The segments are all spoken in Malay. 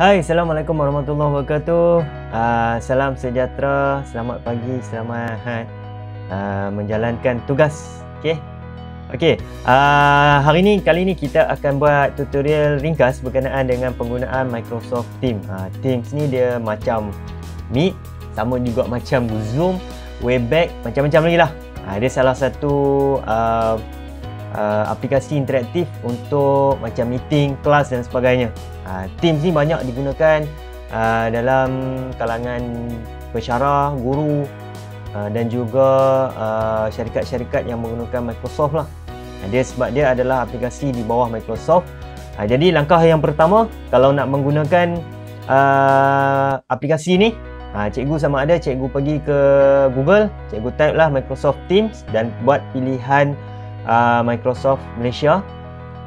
Hai, Assalamualaikum warahmatullahi wabarakatuh. Uh, salam sejahtera, selamat pagi, selamat uh, menjalankan tugas. Okey. Okey, uh, hari ni kali ni kita akan buat tutorial ringkas berkenaan dengan penggunaan Microsoft Teams. Uh, Teams ni dia macam Meet, sama juga macam Zoom, Webex, macam-macam lagi lah. Uh, dia salah satu uh, uh, aplikasi interaktif untuk macam meeting, kelas dan sebagainya. Uh, Teams ni banyak digunakan uh, dalam kalangan pensyarah, guru uh, dan juga uh, syarikat-syarikat yang menggunakan Microsoft lah. Dia sebab dia adalah aplikasi di bawah Microsoft. Ha, jadi langkah yang pertama kalau nak menggunakan uh, aplikasi ni, ha, cikgu sama ada cikgu pergi ke Google, cikgu type lah Microsoft Teams dan buat pilihan uh, Microsoft Malaysia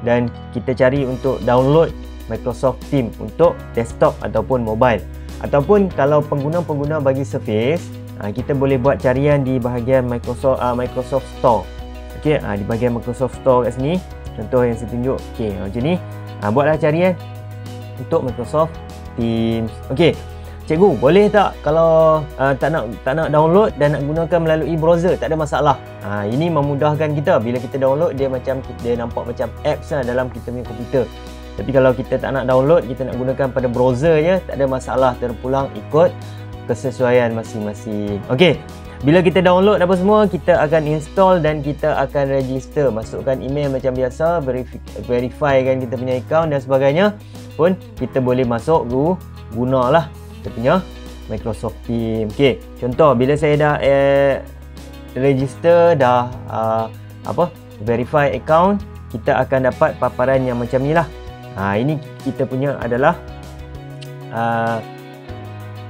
dan kita cari untuk download Microsoft Teams untuk desktop ataupun mobile. Ataupun kalau pengguna-pengguna bagi Surface, ha, kita boleh buat carian di bahagian Microsoft uh, Microsoft Store. Okey, ha, di bahagian Microsoft Store kat sini, contoh yang saya tunjuk. Okey, macam ni. Ha, buatlah carian untuk Microsoft Teams. Okey. Cikgu, boleh tak kalau uh, tak nak tak nak download dan nak gunakan melalui browser, tak ada masalah. Ha, ini memudahkan kita bila kita download dia macam dia nampak macam apps lah dalam kita punya komputer. Tapi kalau kita tak nak download, kita nak gunakan pada browser je, tak ada masalah terpulang ikut kesesuaian masing-masing. Okey. Bila kita download apa semua, kita akan install dan kita akan register. Masukkan email macam biasa, verify kan kita punya account dan sebagainya. Pun kita boleh masuk gunalah kita punya Microsoft Teams. Okey, contoh bila saya dah eh, register dah uh, apa? verify account, kita akan dapat paparan yang macam ni lah. Ha, ini kita punya adalah uh,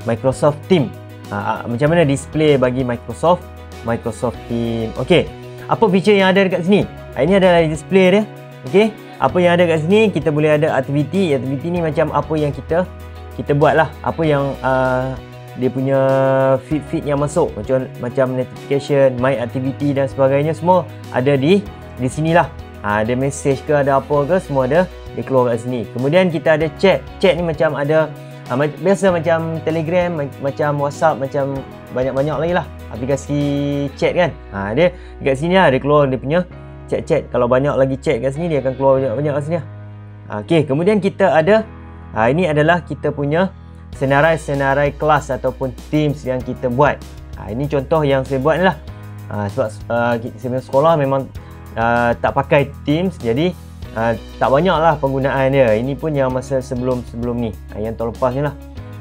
Microsoft Teams ha, macam mana display bagi Microsoft Microsoft Team okey apa feature yang ada dekat sini ha, ini adalah display dia okey apa yang ada dekat sini kita boleh ada activity activity ni macam apa yang kita kita buat lah apa yang uh, dia punya feed-feed yang masuk macam macam notification my activity dan sebagainya semua ada di di sinilah ha, ada message ke ada apa ke semua ada dia keluar kat sini kemudian kita ada chat chat ni macam ada Ha, biasa macam Telegram, macam WhatsApp, macam banyak-banyak lagi lah aplikasi chat kan. Ha, dia dekat sini lah, dia keluar dia punya chat-chat. Kalau banyak lagi chat kat sini, dia akan keluar banyak-banyak kat sini lah. Ha, okay, kemudian kita ada, ha, ini adalah kita punya senarai-senarai kelas ataupun teams yang kita buat. Ha, ini contoh yang saya buat ni lah. Ha, sebab uh, saya punya sekolah memang uh, tak pakai teams, jadi uh, tak banyak lah penggunaan dia ini pun yang masa sebelum-sebelum ni uh, yang tahun lepas ni lah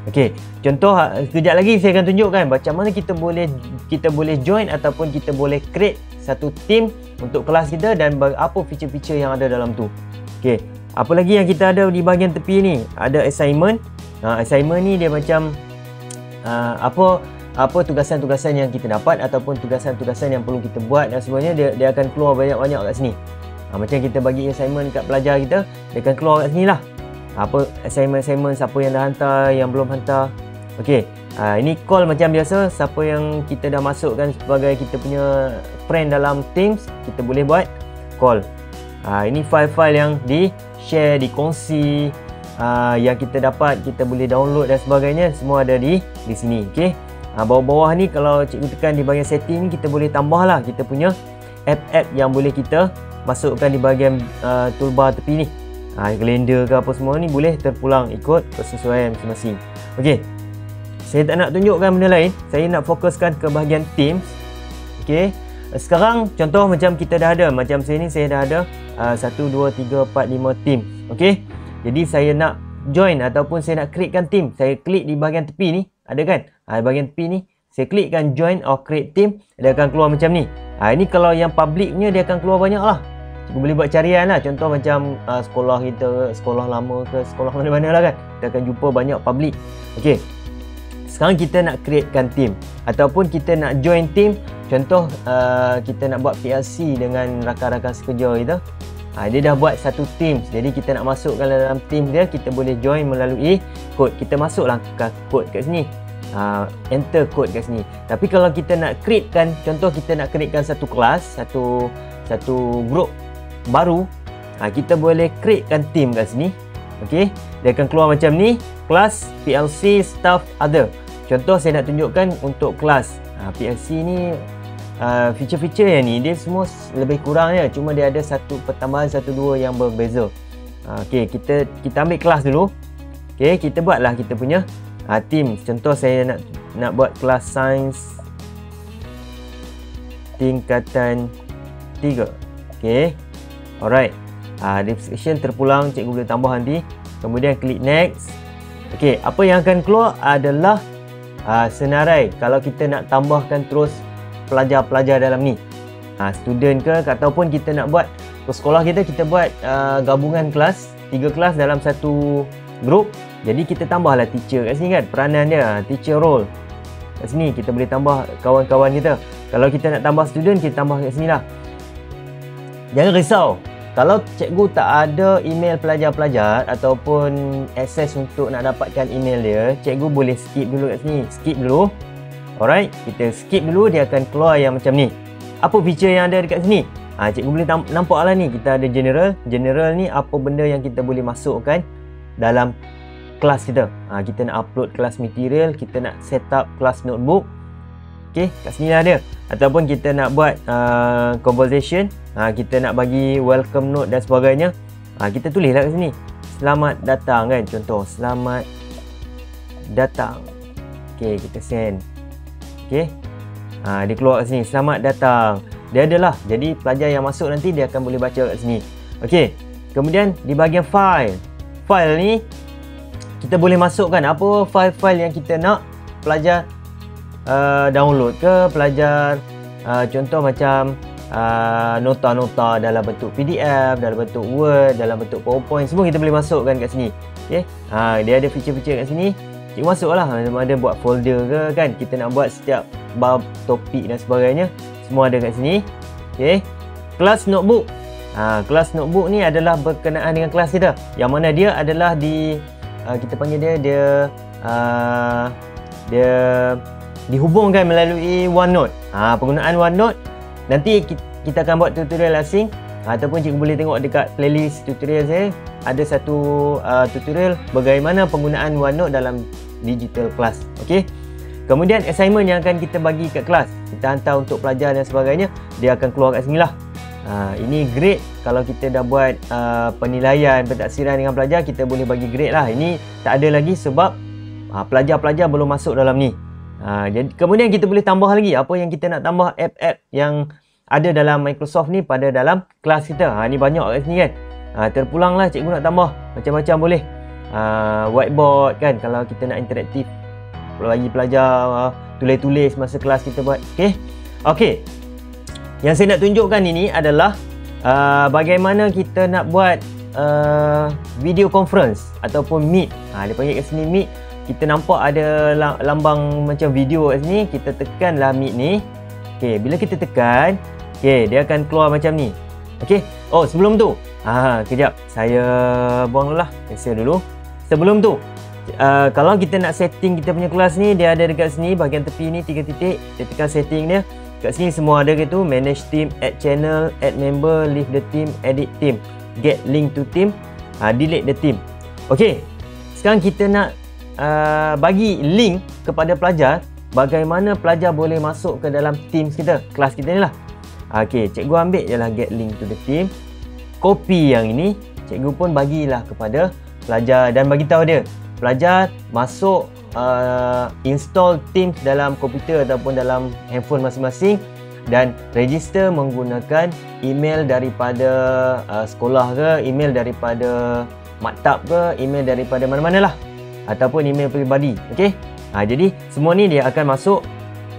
ok contoh sekejap lagi saya akan tunjukkan macam mana kita boleh kita boleh join ataupun kita boleh create satu team untuk kelas kita dan apa feature-feature yang ada dalam tu ok apa lagi yang kita ada di bahagian tepi ni? Ada assignment. Uh, assignment ni dia macam uh, apa apa tugasan-tugasan yang kita dapat ataupun tugasan-tugasan yang perlu kita buat dan semuanya dia, dia akan keluar banyak-banyak kat sini. Ha, macam kita bagi assignment kat pelajar kita dia akan keluar kat sini lah. Apa assignment-assignment siapa yang dah hantar yang belum hantar. Ok ha, ini call macam biasa. Siapa yang kita dah masukkan sebagai kita punya friend dalam Teams kita boleh buat call. Ha, ini file-file yang di share dikongsi uh, yang kita dapat kita boleh download dan sebagainya semua ada di di sini okey? Uh, bawah-bawah ni kalau cikgu tekan di bahagian setting kita boleh tambah lah kita punya app-app yang boleh kita masukkan di bahagian uh, toolbar tepi ni. Ha, kalender ke apa semua ni boleh terpulang ikut kesesuaian masing-masing. Ok saya tak nak tunjukkan benda lain. Saya nak fokuskan ke bahagian teams ok sekarang contoh macam kita dah ada macam saya ni saya dah ada uh, 1, 2, 3, 4, 5 team ok jadi saya nak join ataupun saya nak createkan team. Saya klik di bahagian tepi ni ada kan? Ha, bahagian tepi ni saya klikkan join or create team dia akan keluar macam ni. Ha, ini kalau yang public punya dia akan keluar banyak lah Cikgu boleh buat carian lah. Contoh macam uh, sekolah kita Sekolah lama ke Sekolah mana-mana lah kan? Kita akan jumpa banyak public. Okay Sekarang kita nak createkan team Ataupun kita nak join team Contoh uh, kita nak buat PLC dengan rakan-rakan sekerja kita uh, Dia dah buat satu team. Jadi kita nak masukkan dalam team dia Kita boleh join melalui kod Kita masuklah kod kat sini. Uh, Enter kod kat sini. Tapi kalau kita nak createkan Contoh kita nak createkan satu kelas Satu satu group baru ha, kita boleh createkan team kat sini. Okey, dia akan keluar macam ni, kelas PLC staff other. Contoh saya nak tunjukkan untuk kelas. Ha, PLC ni uh, feature-feature yang ni dia semua lebih kurang cuma dia ada satu pertambahan satu dua yang berbeza. Ha, Okey, kita kita ambil kelas dulu. Okey, kita buatlah kita punya uh, team. Contoh saya nak nak buat kelas sains tingkatan 3. Okey. Alright. Ah uh, description terpulang cikgu boleh tambah nanti. Kemudian klik next. Okey, apa yang akan keluar adalah uh, senarai kalau kita nak tambahkan terus pelajar-pelajar dalam ni. Ha, student ke ataupun kita nak buat ke sekolah kita kita buat uh, gabungan kelas, tiga kelas dalam satu grup. Jadi kita tambahlah teacher kat sini kan, peranan dia, teacher role. Kat sini kita boleh tambah kawan-kawan kita. Kalau kita nak tambah student, kita tambah kat sini lah. Jangan risau. Kalau cikgu tak ada email pelajar-pelajar ataupun akses untuk nak dapatkan email dia, cikgu boleh skip dulu kat sini. Skip dulu. Alright, kita skip dulu, dia akan keluar yang macam ni. Apa feature yang ada dekat sini? Ha, cikgu boleh nampak lah ni, kita ada general. General ni apa benda yang kita boleh masukkan dalam kelas kita. Ha, kita nak upload kelas material, kita nak set up kelas notebook. Okay, kat sini dia. Ataupun kita nak buat uh, conversation, uh, kita nak bagi welcome note dan sebagainya. Uh, kita tulis lah kat sini. Selamat datang kan, contoh. Selamat datang. Okay, kita send. Okay. Uh, dia keluar kat sini. Selamat datang. Dia adalah. Jadi pelajar yang masuk nanti dia akan boleh baca kat sini. Okay. Kemudian di bahagian file. File ni kita boleh masukkan apa file-file yang kita nak pelajar uh, download ke pelajar uh, contoh macam uh, nota-nota dalam bentuk PDF, dalam bentuk Word, dalam bentuk PowerPoint semua kita boleh masukkan kat sini. Okey. Ha dia ada feature-feature kat sini. Cikgu masuklah sama ada buat folder ke kan. Kita nak buat setiap bab topik dan sebagainya semua ada kat sini. Okey. Kelas notebook. Ha kelas notebook ni adalah berkenaan dengan kelas kita. Yang mana dia adalah di uh, kita panggil dia dia uh, dia dihubungkan melalui OneNote. Ha, penggunaan OneNote nanti kita akan buat tutorial asing ataupun cikgu boleh tengok dekat playlist tutorial saya ada satu uh, tutorial bagaimana penggunaan OneNote dalam digital class. Okey. Kemudian assignment yang akan kita bagi kat kelas, kita hantar untuk pelajar dan sebagainya, dia akan keluar kat sini lah. Ha, ini grade kalau kita dah buat uh, penilaian pentaksiran dengan pelajar kita boleh bagi grade lah. Ini tak ada lagi sebab uh, pelajar-pelajar belum masuk dalam ni. Ha, jadi, kemudian kita boleh tambah lagi apa yang kita nak tambah app-app yang ada dalam Microsoft ni pada dalam kelas kita. Ha, ni banyak kat sini kan. Ha, terpulang lah cikgu nak tambah macam-macam boleh. Ha, whiteboard kan kalau kita nak interaktif bagi pelajar uh, tulis-tulis masa kelas kita buat. Okey. Okey. Yang saya nak tunjukkan ini adalah uh, bagaimana kita nak buat uh, video conference ataupun meet. Ha, dia panggil kat sini meet kita nampak ada lambang macam video kat sini kita tekanlah mic ni okey bila kita tekan okey dia akan keluar macam ni. Okey? Oh sebelum tu. Ha kejap. Saya buang dululah cancel dulu. Sebelum tu uh, kalau kita nak setting kita punya kelas ni dia ada dekat sini bahagian tepi ni tiga titik. Kita tekan setting dia. Kat sini semua ada gitu manage team add channel add member leave the team edit team. Get link to team. Uh, delete the team. Okey. Sekarang kita nak uh, bagi link kepada pelajar bagaimana pelajar boleh masuk ke dalam team kita, kelas kita ni lah. Okey, cikgu ambil je lah get link to the team. Copy yang ini, cikgu pun bagilah kepada pelajar dan bagi tahu dia, pelajar masuk uh, install Teams dalam komputer ataupun dalam handphone masing-masing dan register menggunakan email daripada uh, sekolah ke, email daripada maktab ke, email daripada mana-mana lah ataupun email peribadi okey ha, jadi semua ni dia akan masuk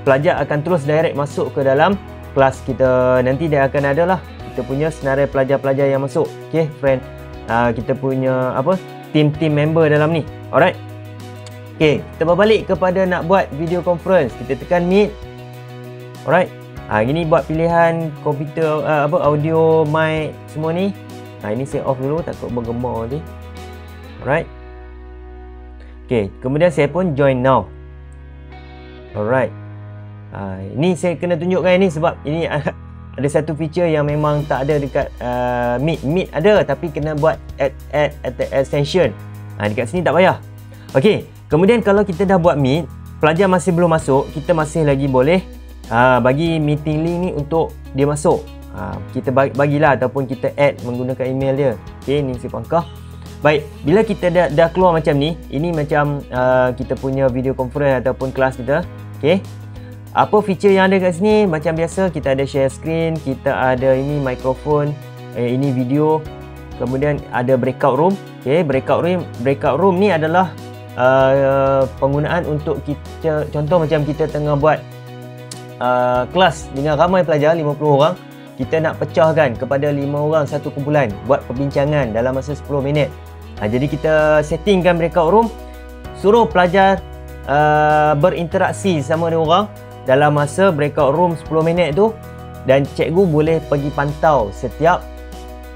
pelajar akan terus direct masuk ke dalam kelas kita nanti dia akan ada lah. Kita punya senarai pelajar-pelajar yang masuk. Okey friend. Ha, kita punya apa team-team member dalam ni. Alright. Okey kita berbalik kepada nak buat video conference. Kita tekan meet alright. Ha, ini buat pilihan komputer uh, apa audio mic semua ni. Ha, ini saya off dulu takut bergema ni. Alright. Okey, kemudian saya pun join now. Alright. Uh, ini saya kena tunjukkan ini sebab ini ada satu feature yang memang tak ada dekat uh, Meet. Meet ada tapi kena buat add, add, add, extension. Ha, dekat sini tak payah. Okey, kemudian kalau kita dah buat Meet, pelajar masih belum masuk, kita masih lagi boleh uh, bagi meeting link ni untuk dia masuk. Uh, kita bagilah ataupun kita add menggunakan email dia. Okey, ni si pangkah. Baik, bila kita dah, dah keluar macam ni, ini macam uh, kita punya video conference ataupun kelas kita. Okey, apa feature yang ada kat sini? Macam biasa kita ada share screen kita ada ini mikrofon eh, ini video. Kemudian ada breakout room. Okey breakout room breakout room ni adalah uh, penggunaan untuk kita contoh macam kita tengah buat uh, kelas dengan ramai pelajar 50 orang kita nak pecahkan kepada 5 orang satu kumpulan buat perbincangan dalam masa 10 minit. Ha, jadi kita settingkan breakout room suruh pelajar uh, berinteraksi sama dengan orang dalam masa breakout room 10 minit tu dan cikgu boleh pergi pantau setiap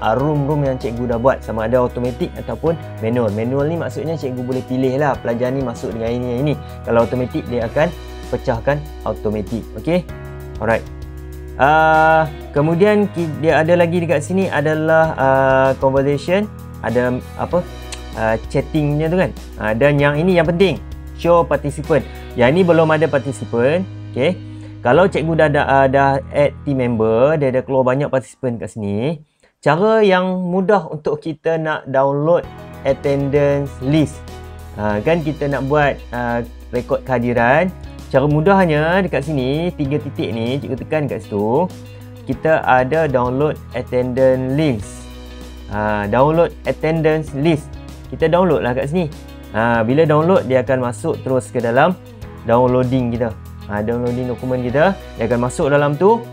uh, room-room yang cikgu dah buat sama ada automatik ataupun manual. Manual ni maksudnya cikgu boleh pilih lah pelajar ni masuk dengan ini ini. Kalau automatik dia akan pecahkan automatik. Okey. Alright. Uh, kemudian dia ada lagi dekat sini adalah uh, conversation, ada apa? Uh, chattingnya tu kan. Uh, dan yang ini yang penting, show participant. Yang ini belum ada participant. Okay. Kalau cikgu dah, dah, uh, dah add team member, dia dah keluar banyak participant kat sini. Cara yang mudah untuk kita nak download attendance list. Uh, kan kita nak buat uh, rekod kehadiran. Cara mudahnya dekat sini, tiga titik ni, cikgu tekan kat situ. Kita ada download attendance list. Uh, download attendance list. Kita download lah kat sini. Uh, bila download, dia akan masuk terus ke dalam downloading kita ha, downloading dokumen kita dia akan masuk dalam tu.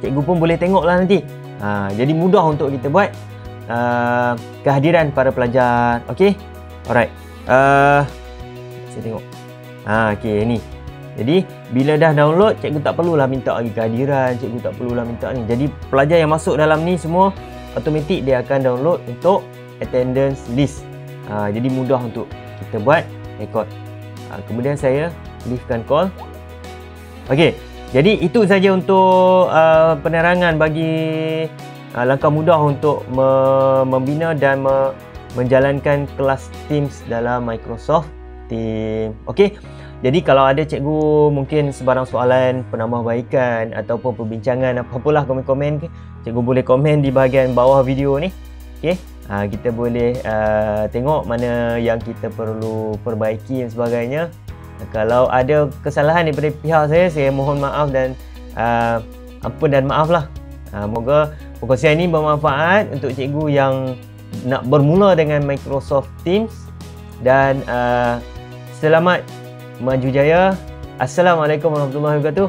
Cikgu pun boleh tengok lah nanti. Ha, jadi mudah untuk kita buat uh, kehadiran para pelajar. Ok alright. Uh, saya tengok. Ha, ok ni. Jadi bila dah download cikgu tak perlulah minta lagi kehadiran cikgu tak perlulah minta ni. Jadi pelajar yang masuk dalam ni semua automatik dia akan download untuk attendance list. Ha, jadi mudah untuk kita buat record. Ha, kemudian saya leavekan call Okey. Jadi itu saja untuk uh, penerangan bagi uh, langkah mudah untuk me- membina dan me- menjalankan kelas Teams dalam Microsoft Teams. Okey. Jadi kalau ada cikgu mungkin sebarang soalan penambahbaikan ataupun perbincangan apa-apalah komen-komen cikgu boleh komen di bahagian bawah video ni. Okey. Uh, kita boleh uh, tengok mana yang kita perlu perbaiki dan sebagainya. Kalau ada kesalahan daripada pihak saya, saya mohon maaf dan uh, ampun dan maaf lah. Uh, moga perkongsian ini bermanfaat untuk cikgu yang nak bermula dengan Microsoft Teams dan uh, selamat maju jaya. Assalamualaikum warahmatullahi wabarakatuh.